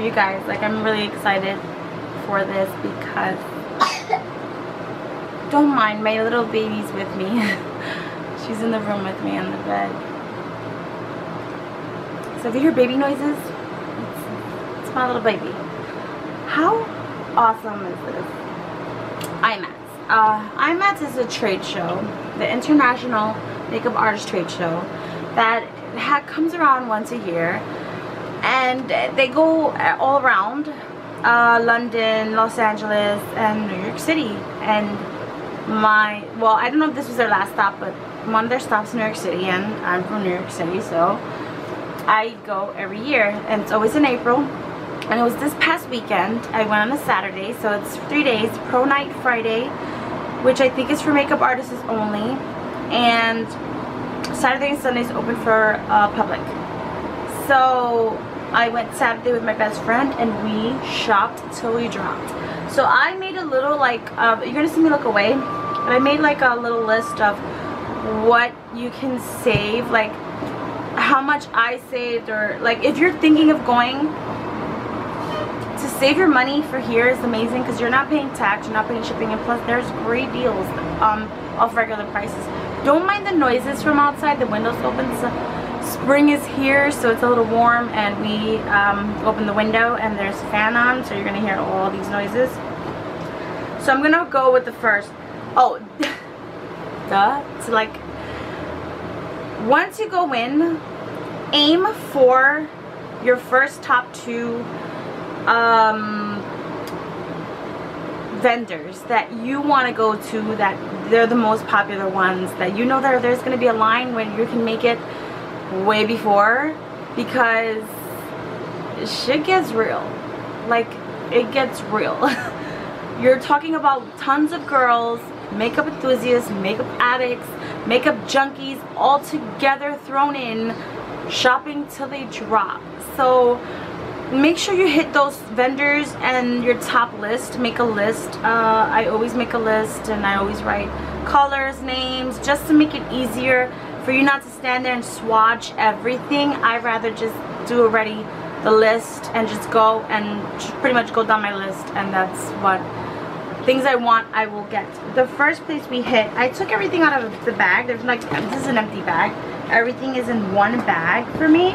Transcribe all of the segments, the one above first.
you guys. Like I'm really excited for this because don't mind my little baby's with me. She's in the room with me on the bed. So if you hear baby noises it's, it's my little baby. How awesome is this? IMATS uh, IMATS is a trade show the International Makeup Artist Trade Show that comes around once a year and they go all around uh, London, Los Angeles, and New York City. And my, well I don't know if this was their last stop but one of their stops in New York City and I'm from New York City so I go every year. And it's always in April. And it was this past weekend I went on a Saturday so it's three days pro night Friday which I think is for makeup artists only. And Saturday and Sunday is open for uh, public. So I went Saturday with my best friend and we shopped till we dropped. So I made a little like, uh, you're gonna see me look away, but I made like a little list of what you can save, like how much I saved or like if you're thinking of going to save your money for here is amazing because you're not paying tax, you're not paying shipping, and plus there's great deals um, off regular prices. Don't mind the noises from outside. The windows open. Spring is here, so it's a little warm, and we um, open the window, and there's fan on, so you're gonna hear all these noises. So I'm gonna go with the first. Oh, duh. So like, once you go in, aim for your first top two um, vendors that you want to go to that they're the most popular ones that you know that there's going to be a line when you can make it way before because shit gets real. Like it gets real. You're talking about tons of girls makeup enthusiasts makeup addicts makeup junkies all together thrown in shopping till they drop. So make sure you hit those vendors and your top list. Make a list. Uh, I always make a list and I always write colors names just to make it easier for you not to stand there and swatch everything I'd rather just do already the list and just go and pretty much go down my list and that's what things I want I will get the first place we hit I took everything out of the bag there's like this is an empty bag everything is in one bag for me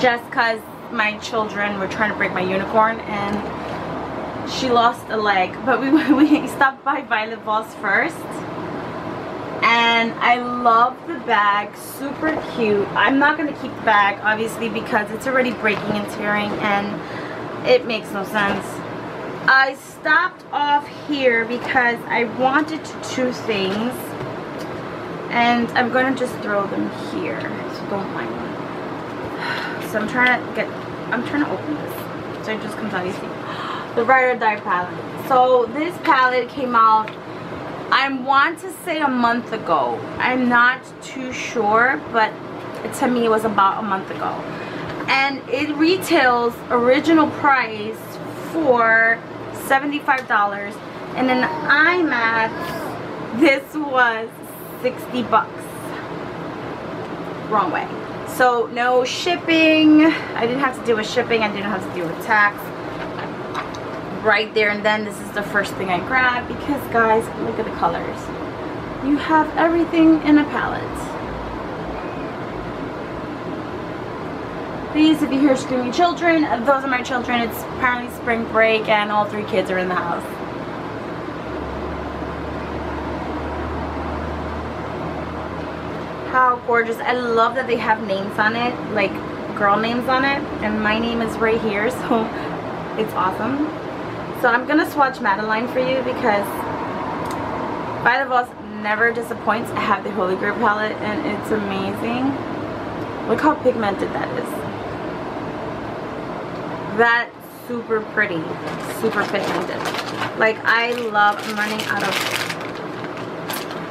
just because my children were trying to break my unicorn and she lost a leg. But we, we stopped by Violet Voss first. And I love the bag, super cute. I'm not to keep the bag, obviously, because it's already breaking and tearing and it makes no sense. I stopped off here because I wanted to two things. And I'm to just throw them here, so don't mind me so I'm trying to get, I'm trying to open this. So it just comes out easy. The Ride or Die palette. So this palette came out, I want to say a month ago. I'm not too sure, but to me it was about a month ago. And it retails original price for $75. And then IMATS, this was 60 bucks. Wrong way. So no shipping. I didn't have to deal with shipping. I didn't have to deal with tax. Right there and then this is the first thing I grabbed because guys, look at the colors. You have everything in a palette. Please, if you hear screaming children, those are my children. It's apparently spring break and all three kids are in the house. how gorgeous. I love that they have names on it, like girl names on it. And my name is right here, so it's awesome. So I'm going to swatch Madeline for you because Violet Voss never disappoints. I have the Holy Grail palette and it's amazing. Look how pigmented that is. That's super pretty. Super pigmented. Like I love, running out of,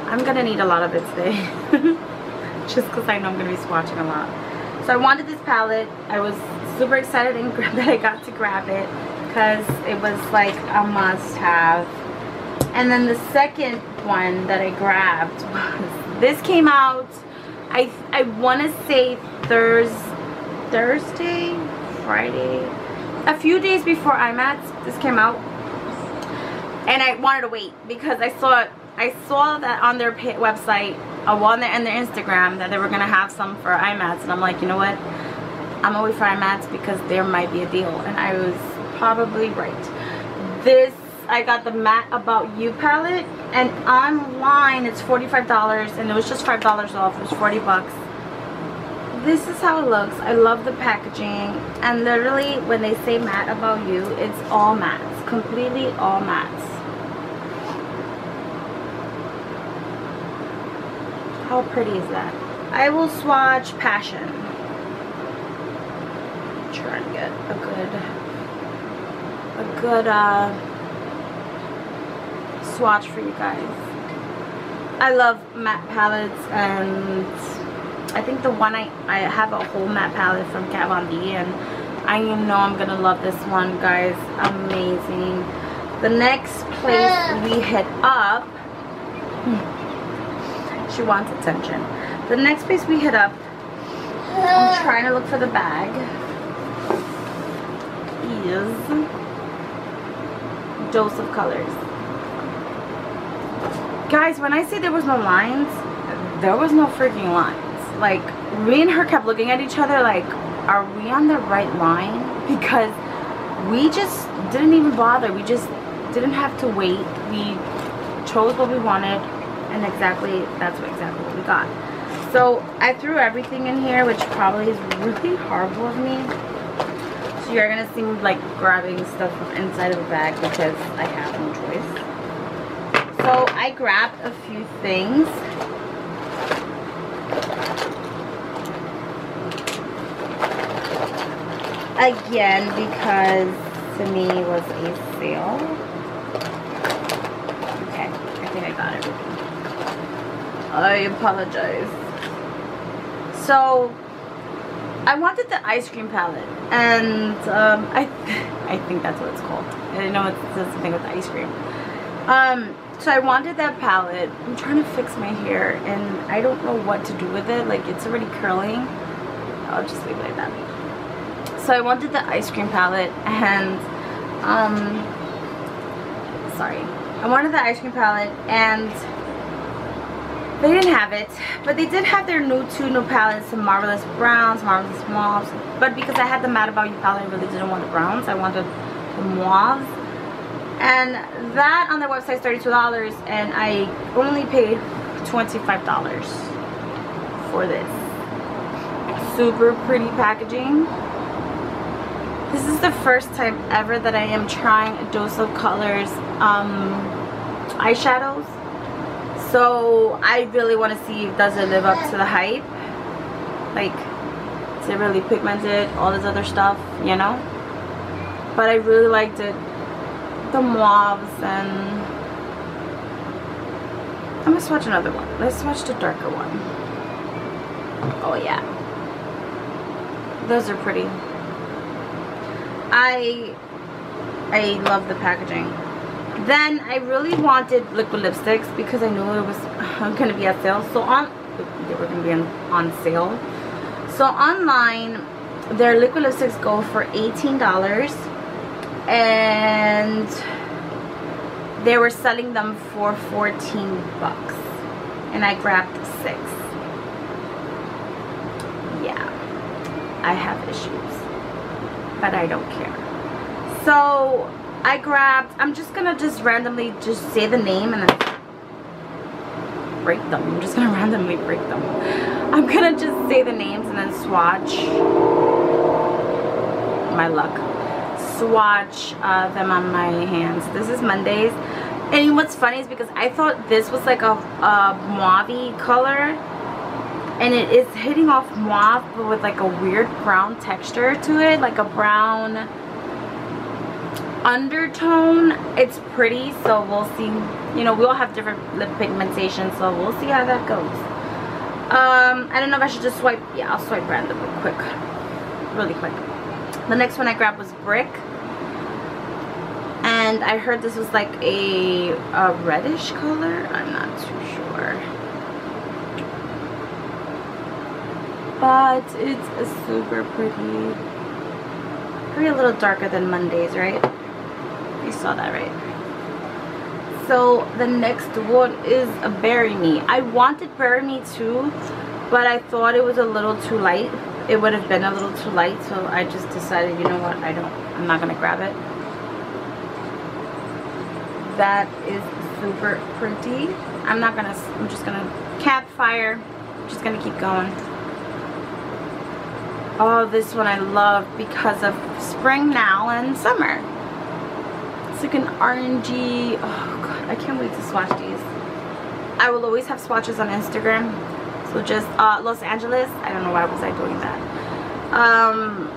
I'm going to need a lot of it today. just because I know I'm going to be swatching a lot. So I wanted this palette. I was super excited and that I got to grab it because it was like a must-have. And then the second one that I grabbed was, this came out, I I want to say Thurs Thursday, Friday, a few days before IMATS this came out, and I wanted to wait because I saw I saw that on their website, uh, on their and their Instagram that they were gonna have some for IMATS, and I'm like, you know what? I'm wait for IMATS because there might be a deal, and I was probably right. This I got the Matte About You palette and online it's $45 and it was just $5 off. It was 40 bucks. This is how it looks. I love the packaging and literally when they say matte about you, it's all mattes. Completely all mattes. How pretty is that? I will swatch Passion. Try and get a good, a good, uh, swatch for you guys. I love matte palettes and I think the one I, I have a whole matte palette from Kat Von D and I know I'm gonna love this one guys. Amazing. The next place we hit up hmm, she wants attention. The next place we hit up I'm trying to look for the bag is Dose of Colors. Guys when i say there was no lines there was no freaking lines. Like me and her kept looking at each other like are we on the right line? Because we just didn't even bother. We just didn't have to wait. We chose what we wanted and exactly that's what exactly what we got. So i threw everything in here which probably is really horrible of me you're gonna see me like grabbing stuff from inside of the bag because i have no choice so I grabbed a few things. Again, because to me was a sale. Okay, I think I got it. I apologize. So, I wanted the ice cream palette, and um, I, I think that's what it's called. I know it's something with ice cream. Um, so I wanted that palette. I'm trying to fix my hair and I don't know what to do with it. Like it's already curling. I'll just leave it like that. So I wanted the ice cream palette and um sorry. I wanted the ice cream palette and they didn't have it but they did have their new two new palettes some marvelous browns marvelous mauves. But because i had the matte about you palette i really didn't want the browns. I wanted the mauves. And that on their website is $32 and I only paid $25 for this. Super pretty packaging. This is the first time ever that I am trying a dose of colors um, eyeshadows so I really want to see does it live up to the hype like is it really pigmented all this other stuff you know but I really liked it the mauves and I'm gonna swatch another one. Let's swatch the darker one. Oh yeah. Those are pretty. I I love the packaging. Then I really wanted liquid lipsticks because I knew it was gonna be at sale. So on they were gonna be on, on sale. So online their liquid lipsticks go for $18 and they were selling them for 14 bucks and I grabbed six yeah I have issues but I don't care so I grabbed I'm just gonna just randomly just say the name and then break them I'm just gonna randomly break them I'm gonna just say the names and then swatch my luck swatch uh, them on my hands. This is Mondays. And what's funny is because I thought this was like a, a mauve color. And it is hitting off mauve but with like a weird brown texture to it. Like a brown undertone. It's pretty so we'll see. You know, we all have different lip pigmentation so we'll see how that goes. Um, I don't know if I should just swipe. Yeah, I'll swipe randomly quick. Really quick. The next one I grabbed was Brick. And I heard this was like a, a reddish color. I'm not too sure. but it's super pretty. Pretty a little darker than Monday's, right? You saw that, right? So the next one is a Bury Me. I wanted Bury Me too, but I thought it was a little too light. It would have been a little too light, so I just decided, you know what, I don't, I'm not gonna grab it. That is super pretty. I'm not gonna, I'm just gonna campfire. Just gonna keep going. Oh, this one I love because of spring now and summer. It's like an orangey, oh god, I can't wait to swatch these. I will always have swatches on Instagram. So just uh, Los Angeles. I don't know why was I doing that. Um,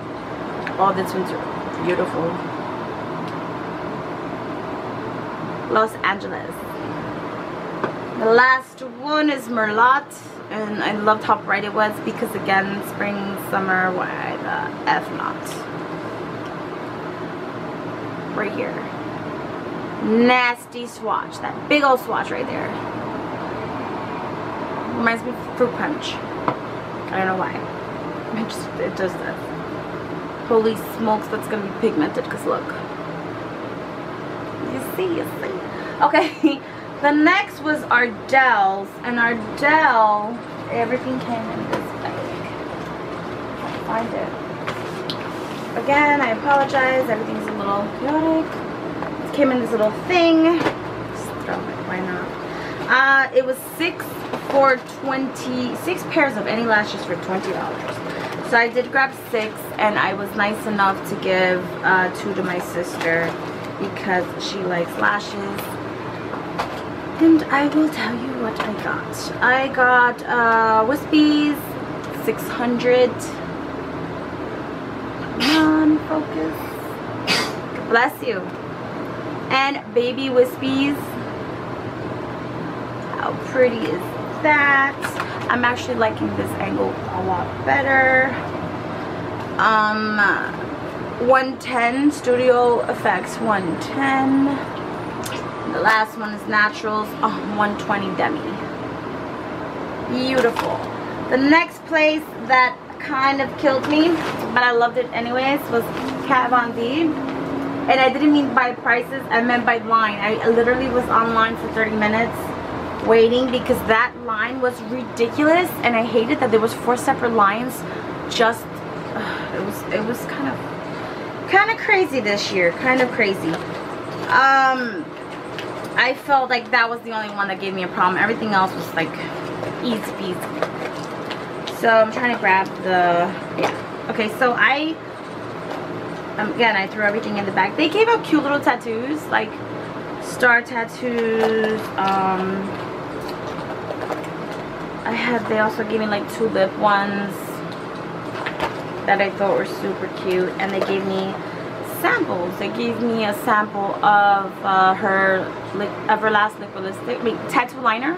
all oh, this are beautiful. Los Angeles. The last one is Merlot. And I loved how bright it was because again, spring, summer, why the F not? Right here. Nasty swatch. That big old swatch right there. Reminds me of fruit punch. I don't know why. It just, it does that. Holy smokes, that's gonna be pigmented because look. You see, you see. Okay. The next was Ardell's, and Ardell, everything came in this bag. Find it. Again, I apologize. Everything's a little chaotic. Came in this little thing. Just throw it. Why not? Uh, it was six for 20, six pairs of any lashes for $20. So I did grab six, and I was nice enough to give uh, two to my sister because she likes lashes and I will tell you what I got. I got uh, Wispies 600. Come on, focus. Bless you. And Baby Wispies. How pretty is that? I'm actually liking this angle a lot better. Um, 110 Studio Effects 110 the last one is Naturals oh, 120 Demi. Beautiful. The next place that kind of killed me, but I loved it anyways, was Kat Von D. And I didn't mean by prices, I meant by line. I literally was online for 30 minutes waiting because that line was ridiculous and I hated that there was four separate lines just uh, it was it was kind of kind of crazy this year kind of crazy um I felt like that was the only one that gave me a problem. Everything else was like easy peasy. So I'm trying to grab the, yeah. Okay, so I, um, again, I threw everything in the bag. They gave out cute little tattoos, like star tattoos. Um, I had, they also gave me like two lip ones that I thought were super cute. And they gave me samples. They gave me a sample of uh, her Everlast Liquid Lipstick, wait, tattoo liner.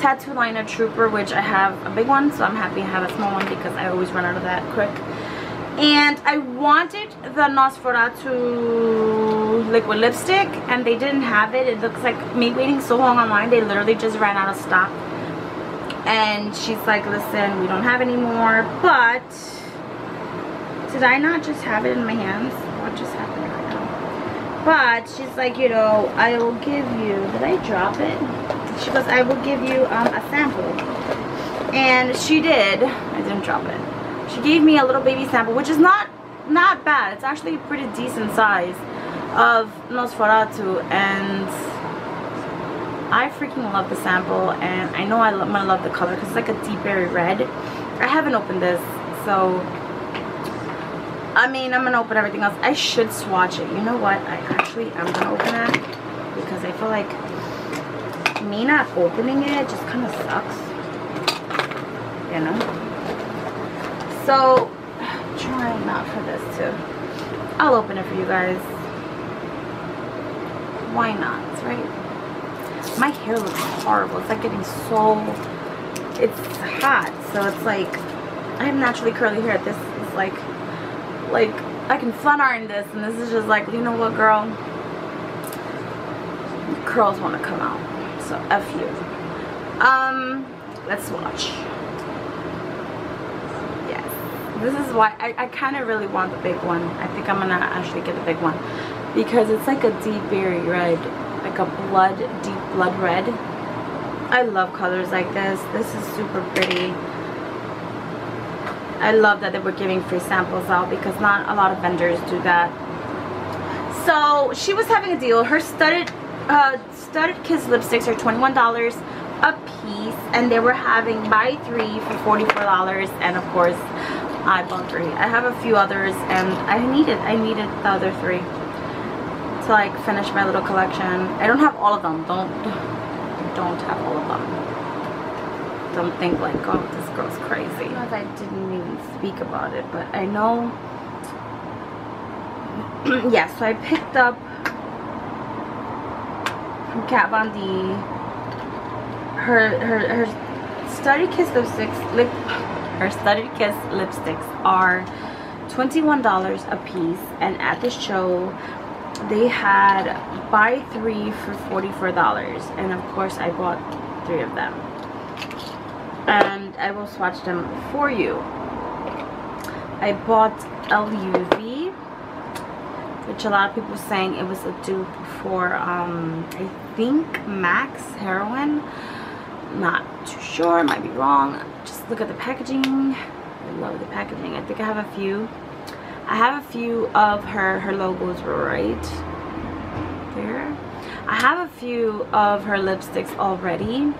Tattoo liner Trooper, which I have a big one, so I'm happy I have a small one because I always run out of that quick. And I wanted the Nosferatu liquid lipstick, and they didn't have it. It looks like me waiting so long online, they literally just ran out of stock. And she's like, listen, we don't have any more, but did I not just have it in my hands? What just happened right now? But she's like, you know, I will give you, did I drop it? She goes, I will give you um, a sample. And she did. I didn't drop it. She gave me a little baby sample, which is not not bad. It's actually a pretty decent size of Nosferatu. And I freaking love the sample. And I know I am to love the color because it's like a deep berry red. I haven't opened this. So I mean, I'm to open everything else. I should swatch it. You know what? I actually am to open it because I feel like me not opening it just kind of sucks. You know? So, try not for this too. I'll open it for you guys. Why not, right? My hair looks horrible. It's like getting so... It's hot. So it's like... I have naturally curly hair. This is like like I can fun iron this and this is just like you know what girl curls want to come out so F you um let's watch this is why I, I kind of really want the big one. I think I'm gonna actually get the big one because it's like a deep berry red, like a blood, deep blood red. I love colors like this. This is super pretty. I love that they were giving free samples out because not a lot of vendors do that. So she was having a deal. Her studded uh, studded kiss lipsticks are $21 a piece and they were having buy three for $44 and of course I bought three. I have a few others and I needed I needed the other three to like finish my little collection. I don't have all of them. Don't don't have all of them. Don't think like oh this girl's crazy. I, didn't even speak about it but I know yeah so I picked up from Kat Von D her her her studded kiss lipsticks lip her studded kiss lipsticks are $21 a piece and at the show they had buy three for $44 and of course I bought three of them. And I will swatch them for you. I bought LUV which a lot of people saying it was a dupe for um, I think Max Heroine. Not too sure I might be wrong. Just look at the packaging. I love the packaging. I think I have a few. I have a few of her her logos right there. I have a few of her lipsticks already.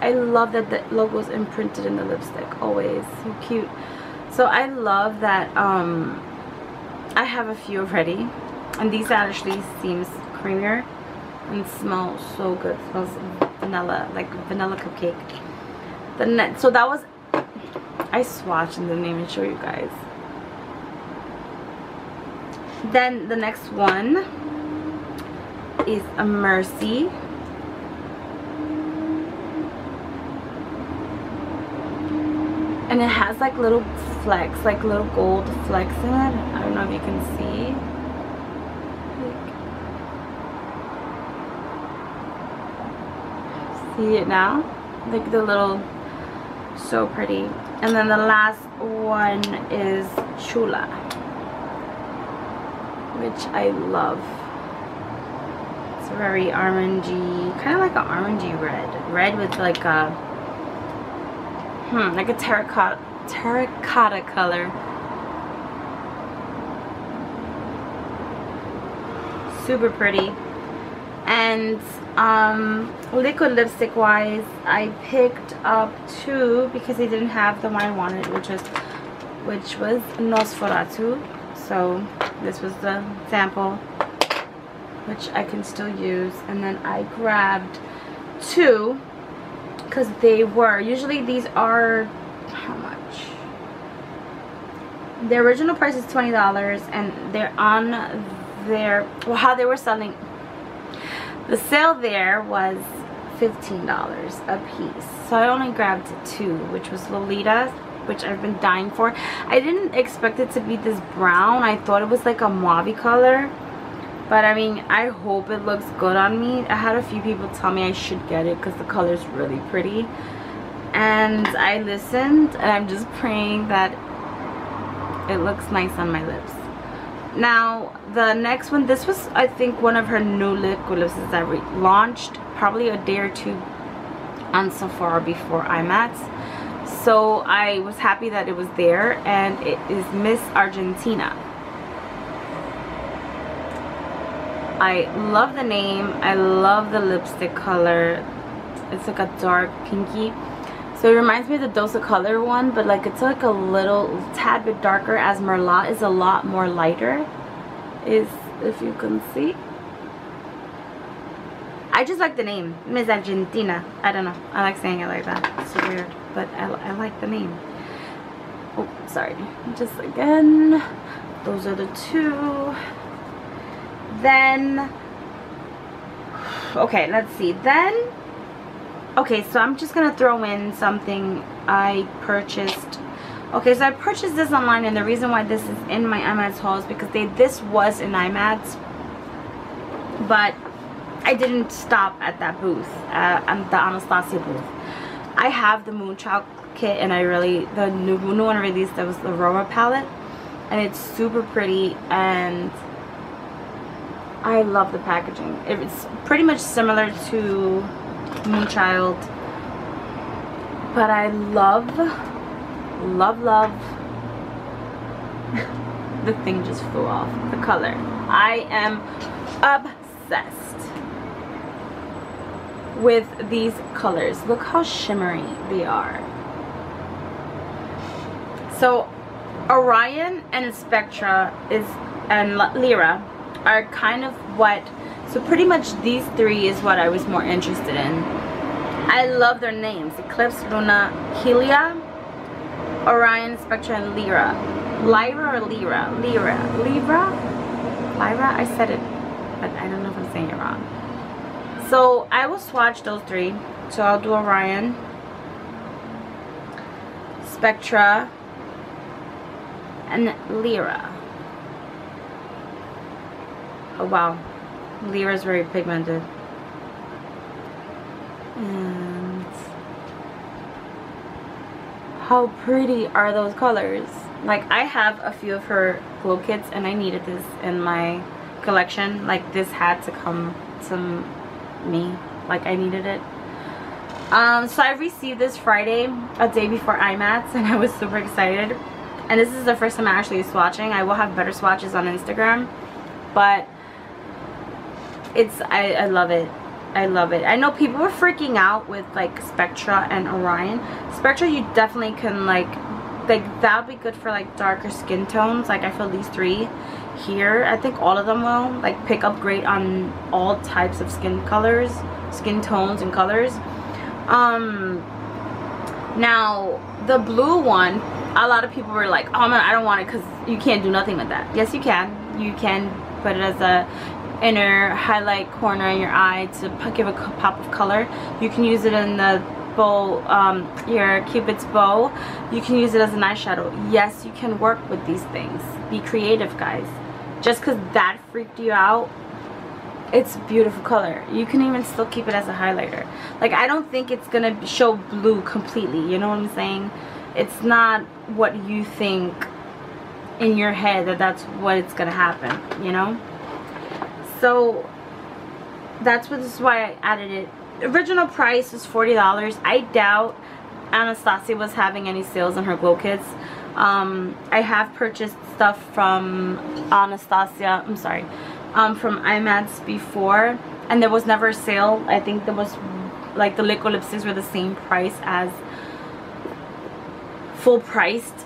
I love that the logo is imprinted in the lipstick always. So cute. So I love that um I have a few already. And these actually seems creamier and smells so good. It smells vanilla like vanilla cupcake. The net so that was I swatched and didn't even show you guys. Then the next one is a mercy. And it has like little flecks like little gold flecks in it. I don't know if you can see see it now? Like the little so pretty. And then the last one is chula which I love. It's very orangey kind of like an orangey red. Red with like a hmm like a terracotta terracotta color. Super pretty and um, liquid lipstick wise I picked up two because they didn't have the one I wanted which was which was Nosferatu. So this was the sample which I can still use. And then I grabbed two because they were usually these are how much? The original price is $20 and they're on their well how they were selling the sale there was $15 a piece. So I only grabbed two, which was Lolita, which I've been dying for. I didn't expect it to be this brown. I thought it was like a mauve color. But I mean, I hope it looks good on me. I had a few people tell me I should get it because the color is really pretty. And I listened and I'm just praying that it looks nice on my lips now the next one this was i think one of her new liquid lipsticks that we launched probably a day or two on sephora before imats so i was happy that it was there and it is miss argentina. I love the name. I love the lipstick color. It's like a dark pinky so it reminds me of the Dose of Color one, but like it's like a little tad bit darker as Merlot is a lot more lighter. Is if you can see. I just like the name, Miss Argentina. I don't know. I like saying it like that. It's weird, but I, I like the name. Oh, sorry. Just again, those are the two. Then, okay, let's see. Then okay so i'm just gonna throw in something i purchased okay so i purchased this online and the reason why this is in my imats haul is because they this was in imats but i didn't stop at that booth uh, the anastasia booth I have the Moonchild kit and I really, the new, new one released that was the Aurora palette. And it's super pretty and I love the packaging. It's pretty much similar to Moonchild. But I love, love, love. the thing just flew off. The color. I am obsessed with these colors. Look how shimmery they are. So Orion and Spectra is and Lyra are kind of what so pretty much these three is what I was more interested in. I love their names. Eclipse, Luna, Helia, Orion, Spectra, and Lyra. Lyra or Lyra? Lyra. Lyra? Lyra? I said it, but I don't know if I'm saying it wrong. So I will swatch those three. So I'll do Orion, Spectra, and Lyra. Oh wow, Lyra is very pigmented. And how pretty are those colors? Like I have a few of her glow kits and I needed this in my collection. Like this had to come to me. Like I needed it. Um, so I received this Friday, a day before IMATS, and I was super excited. And this is the first time I'm actually swatching. I will have better swatches on Instagram. But it's I, I love it. I love it. I know people were freaking out with like Spectra and Orion. Spectra you definitely can like like that would be good for like darker skin tones. Like I feel these three here I think all of them will like pick up great on all types of skin colors skin tones and colors. Um now the blue one a lot of people were like oh man I don't want it because you can't do nothing with that. Yes you can. You can put it as a inner highlight corner in your eye to give a pop of color. You can use it in the bow, um, your cupid's bow. You can use it as an eyeshadow. Yes, you can work with these things. Be creative, guys. Just because that freaked you out, it's beautiful color. You can even still keep it as a highlighter. Like, I don't think it's going to show blue completely. You know what I'm saying? It's not what you think in your head that that's what it's going to happen, you know? So that's what this is why I added it. Original price is $40 I doubt Anastasia was having any sales on her glow kits. Um, I have purchased stuff from Anastasia I'm sorry um, from IMATS before and there was never a sale. I think there was like the liquid lipsticks were the same price as full priced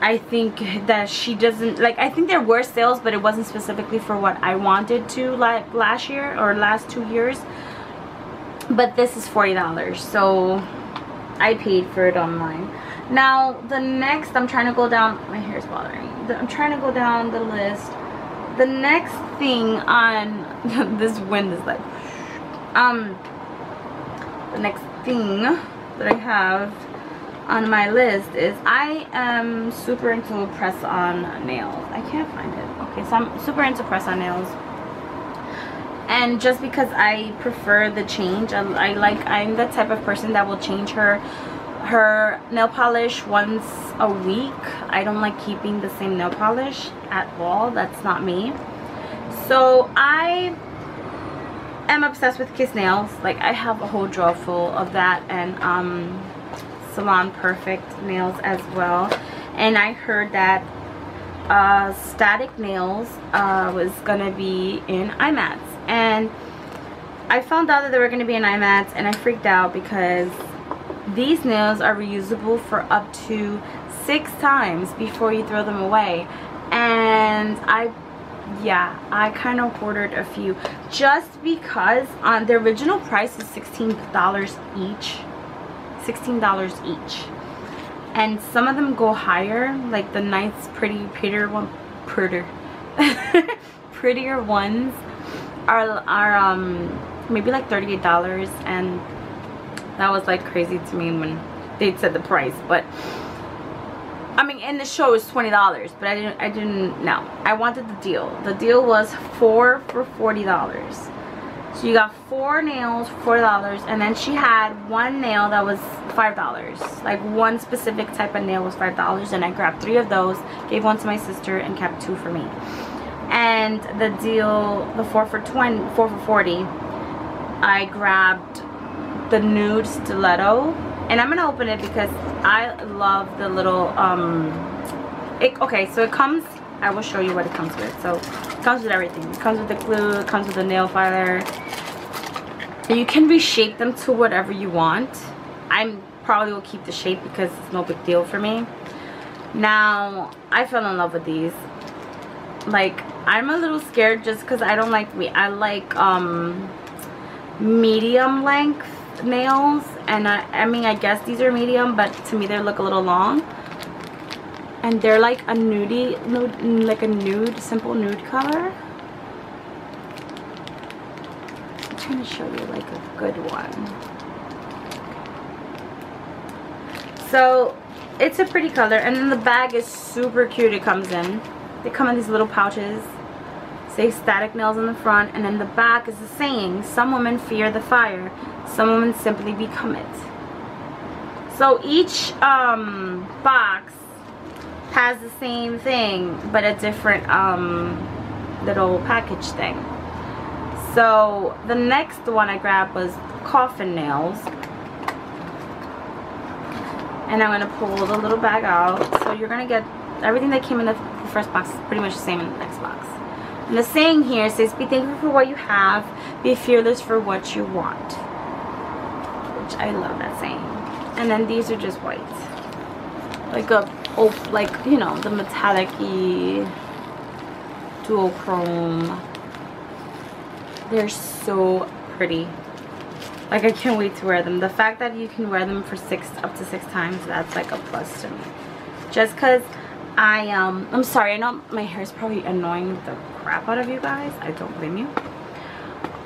I think that she doesn't like I think there were sales but it wasn't specifically for what I wanted to like last year or last two years. But this is $40 so I paid for it online. Now the next I'm trying to go down my hair is bothering I'm trying to go down the list. The next thing on this wind is like um the next thing that I have on my list is I am super into press-on nails. I can't find it. Okay, so I'm super into press-on nails. And just because I prefer the change, I, I like, I'm the type of person that will change her her nail polish once a week. I don't like keeping the same nail polish at all. That's not me. So I am obsessed with Kiss Nails. Like I have a whole drawer full of that and um Salon Perfect nails as well. And I heard that uh, Static Nails uh, was going to be in IMATS. And I found out that they were going to be in IMATS and I freaked out because these nails are reusable for up to six times before you throw them away. And I yeah i kind of ordered a few just because on the original price is $16 each $16 each. And some of them go higher, like the nice pretty, prettier one, prettier, prettier ones are, are um, maybe like $38 and that was like crazy to me when they said the price, but I mean, in the show was twenty dollars, but I didn't. I didn't know. I wanted the deal. The deal was four for forty dollars. So you got four nails, four dollars, and then she had one nail that was five dollars. Like one specific type of nail was five dollars, and I grabbed three of those, gave one to my sister, and kept two for me. And the deal, the four for twenty, four for forty, I grabbed the nude stiletto, and I'm gonna open it because I love the little um. It, okay, so it comes. I will show you what it comes with. So it comes with everything. It comes with the glue. It comes with the nail filer you can reshape them to whatever you want. I'm probably will keep the shape because it's no big deal for me. Now, I fell in love with these. Like, I'm a little scared just because I don't like me. I like um, medium length nails. And I, I mean, I guess these are medium, but to me they look a little long. And they're like a nudie, nude, like a nude, simple nude color. Trying to show you like a good one. So it's a pretty color and then the bag is super cute it comes in. They come in these little pouches. Say static nails in the front and then the back is the saying, some women fear the fire, some women simply become it. So each um, box has the same thing but a different um, little package thing. So the next one I grabbed was coffin nails. And I'm going to pull the little bag out. So you're going to get everything that came in the first box is pretty much the same in the next box. And the saying here says, be thankful for what you have, be fearless for what you want. Which I love that saying. And then these are just white. Like a, like, you know, the metallic dual chrome they're so pretty. Like I can't wait to wear them. The fact that you can wear them for six up to six times, that's like a plus to me. Just because I um I'm sorry, I know my hair is probably annoying the crap out of you guys. I don't blame you.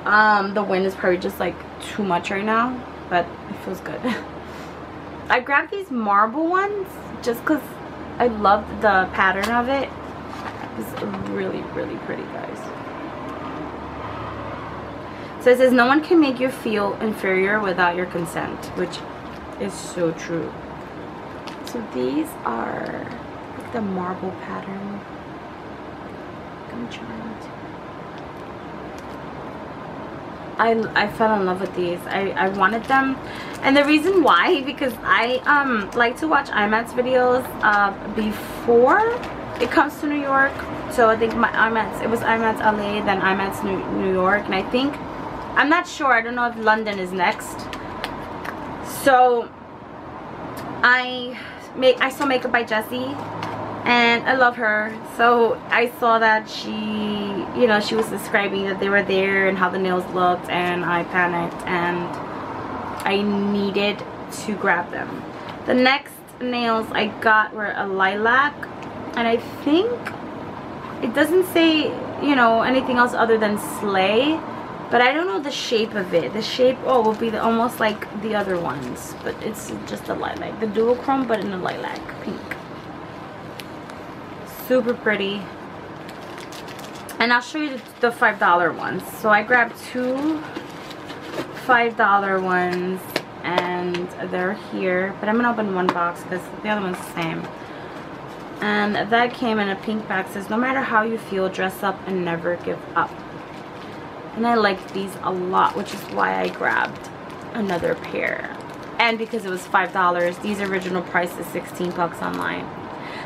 Um the wind is probably just like too much right now, but it feels good. I grabbed these marble ones just because I love the pattern of it. It's really, really pretty, guys. So it says, no one can make you feel inferior without your consent, which is so true. So these are like the marble pattern. I, I fell in love with these. I, I wanted them. And the reason why, because I um like to watch IMATS videos uh, before it comes to New York. So I think my IMATS, it was IMATS LA, then IMATS New, New York. And I think I'm not sure. I don't know if London is next. So I make I saw Makeup by Jessie and I love her. So I saw that she, you know, she was describing that they were there and how the nails looked and I panicked and I needed to grab them. The next nails I got were a lilac and I think it doesn't say, you know, anything else other than Slay but I don't know the shape of it. The shape, oh, will be the, almost like the other ones. But it's just a lilac. The duochrome, but in a lilac pink. Super pretty. And I'll show you the, the $5 ones. So I grabbed two $5 ones. And they're here. But I'm going to open one box because the other one's the same. And that came in a pink box. Says, no matter how you feel, dress up and never give up and I like these a lot which is why I grabbed another pair. And because it was five dollars these original price is 16 bucks online.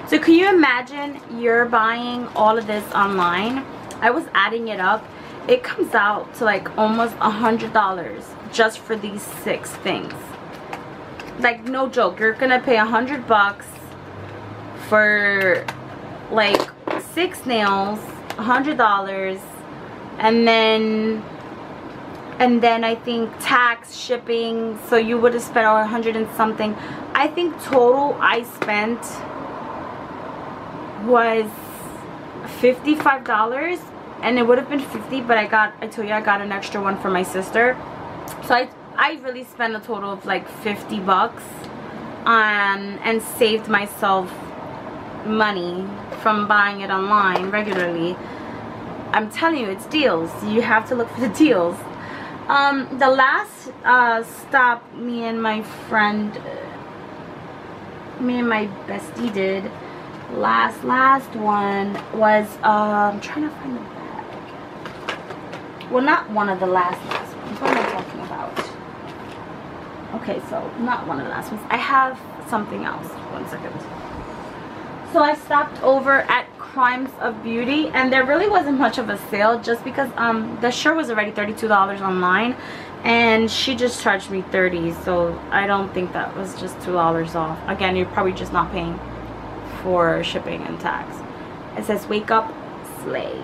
So can you imagine you're buying all of this online? I was adding it up. It comes out to like almost a hundred dollars just for these six things. Like no joke you're gonna pay a hundred bucks for like six nails a hundred dollars and then and then I think tax shipping so you would have spent a hundred and something. I think total I spent was $55 and it would have been 50 but I got I told you I got an extra one for my sister. So I I really spent a total of like 50 bucks on and saved myself money from buying it online regularly I'm telling you, it's deals. You have to look for the deals. Um, the last uh, stop me and my friend, me and my bestie did, last, last one was, uh, I'm trying to find the bag. Well, not one of the last last ones. What am I talking about? Okay, so not one of the last ones. I have something else. One second. So I stopped over at Crimes of Beauty and there really wasn't much of a sale just because um the shirt was already $32 online and she just charged me 30 so I don't think that was just $2 off. Again, you're probably just not paying for shipping and tax. It says wake up slay.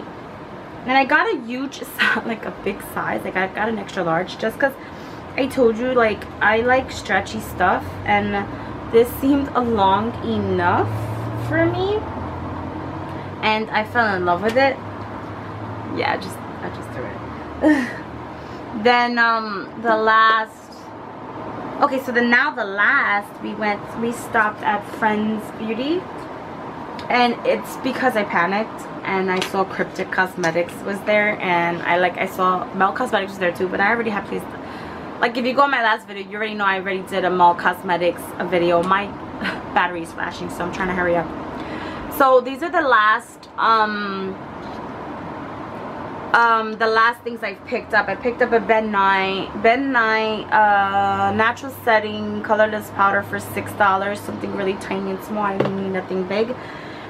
And I got a huge like a big size. Like I got an extra large just because I told you like I like stretchy stuff and this seemed a long enough for me. And I fell in love with it. Yeah just I just threw it. Then um the last okay so then now the last we went we stopped at Friends Beauty. And it's because I panicked and I saw Cryptic Cosmetics was there and I like I saw Mel Cosmetics was there too but I already have placed like if you go on my last video you already know I already did a Mel Cosmetics video. My battery is flashing so I'm trying to hurry up. So these are the last um um the last things I've picked up. I picked up a Ben Nye Ben Nye uh natural setting colorless powder for six dollars something really tiny and small. I need nothing big.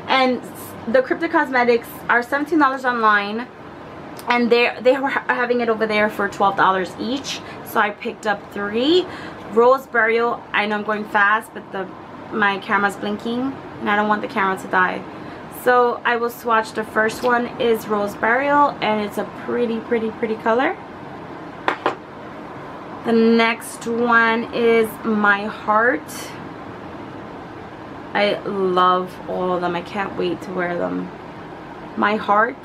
And the Cryptic Cosmetics are $17 online and they they were having it over there for $12 each. So I picked up three. Rose Burial I know I'm going fast but the my camera's blinking and I don't want the camera to die. So I will swatch the first one is Rose Burial and it's a pretty pretty pretty color. The next one is My Heart. I love all of them. I can't wait to wear them. My Heart.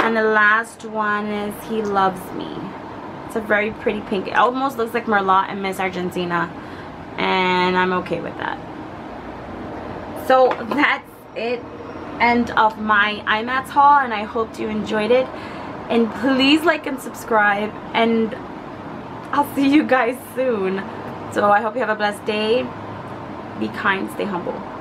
And the last one is He Loves Me. It's a very pretty pink. It almost looks like Merlot and Miss Argentina and I'm okay with that. So that's it. End of my IMATS haul and I hope you enjoyed it. And please like and subscribe and I'll see you guys soon. So I hope you have a blessed day. Be kind stay humble